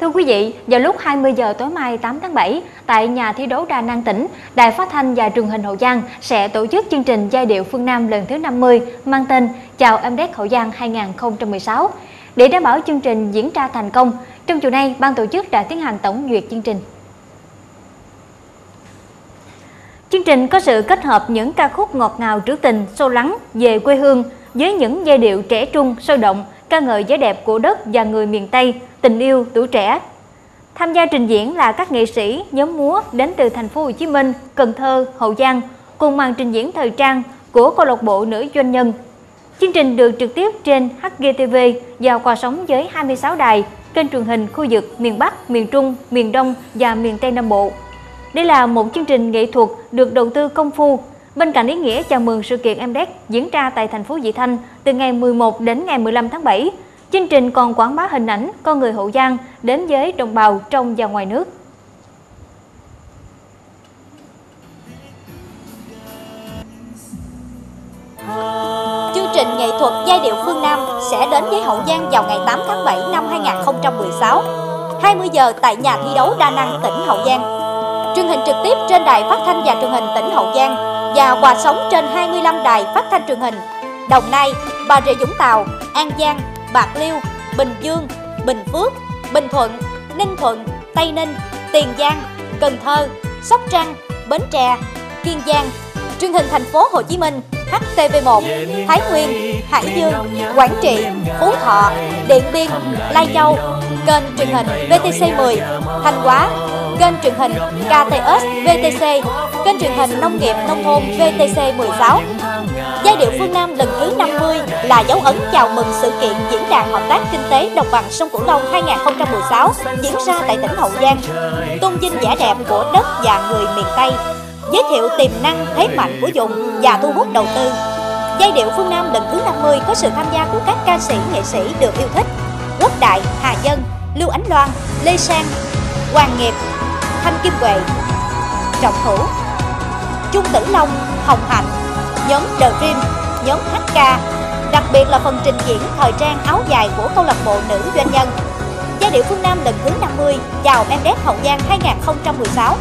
Thưa quý vị, vào lúc 20 giờ tối mai 8 tháng 7, tại nhà thi đấu Đà Nẵng tỉnh, Đài Phát thanh và Truyền hình Hậu Giang sẽ tổ chức chương trình giai điệu phương Nam lần thứ 50 mang tên Chào em đét Hậu Giang 2016. Để đảm bảo chương trình diễn ra thành công, trong chiều nay, ban tổ chức đã tiến hành tổng duyệt chương trình. Chương trình có sự kết hợp những ca khúc ngọt ngào trữ tình, sâu lắng về quê hương với những giai điệu trẻ trung, sôi động, ca ngợi vẻ đẹp của đất và người miền Tây, tình yêu tuổi trẻ. Tham gia trình diễn là các nghệ sĩ, nhóm múa đến từ thành phố Hồ Chí Minh, Cần Thơ, Hậu Giang cùng màn trình diễn thời trang của câu lạc bộ nữ doanh nhân. Chương trình được trực tiếp trên HGTV và qua sóng với 26 đài, kênh truyền hình khu vực miền Bắc, miền Trung, miền Đông và miền Tây Nam Bộ. Đây là một chương trình nghệ thuật được đầu tư công phu, Bên cạnh ý nghĩa chào mừng sự kiện MDEC diễn ra tại thành phố Vị Thanh từ ngày 11 đến ngày 15 tháng 7, chương trình còn quảng bá hình ảnh con người Hậu Giang đến với đồng bào trong và ngoài nước. Chương trình nghệ thuật giai điệu phương Nam sẽ đến với Hậu Giang vào ngày 8 tháng 7 năm 2016, 20 giờ tại nhà thi đấu Đa Năng, tỉnh Hậu Giang. Truyền hình trực tiếp trên đài phát thanh và truyền hình tỉnh Hậu Giang và quà sống trên 25 đài phát thanh truyền hình. Đồng Nai, Bà Rịa Vũng Tàu, An Giang, Bạc Liêu, Bình Dương, Bình Phước, Bình Thuận, Ninh Thuận, Tây Ninh, Tiền Giang, Cần Thơ, Sóc Trăng, Bến Tre, Kiên Giang, truyền hình thành phố Hồ Chí Minh, HTV1, Thái Nguyên, Hải Dương, Quảng Trị, Phú Thọ, Điện Biên, Lai Châu, kênh truyền hình VTC 10, Thanh Hóa, kênh truyền hình KTS VTC, kênh truyền hình Nông nghiệp Nông thôn VTC 16. Giai điệu phương Nam lần thứ 50 là dấu ấn chào mừng sự kiện Diễn đàn Hợp tác Kinh tế Đồng bằng sông Cửu Long 2016 diễn ra tại tỉnh Hậu Giang, tôn vinh vẻ đẹp của đất và người miền Tây, giới thiệu tiềm năng thế mạnh của vùng và thu hút đầu tư. Giai điệu phương Nam lần thứ 50 có sự tham gia của các ca sĩ, nghệ sĩ được yêu thích Quốc Đại, Hà Dân, Lưu Ánh Loan, Lê Sang, Hoàng Nghiệp, Thanh Kim Huệ, Trọng Hữu, Trung Tử Long, Hồng Hạnh, nhóm The Dream, nhóm HK, đặc biệt là phần trình diễn thời trang áo dài của câu lạc bộ nữ doanh nhân. Giai điệu phương Nam lần thứ 50 chào em đẹp Hậu Giang 2016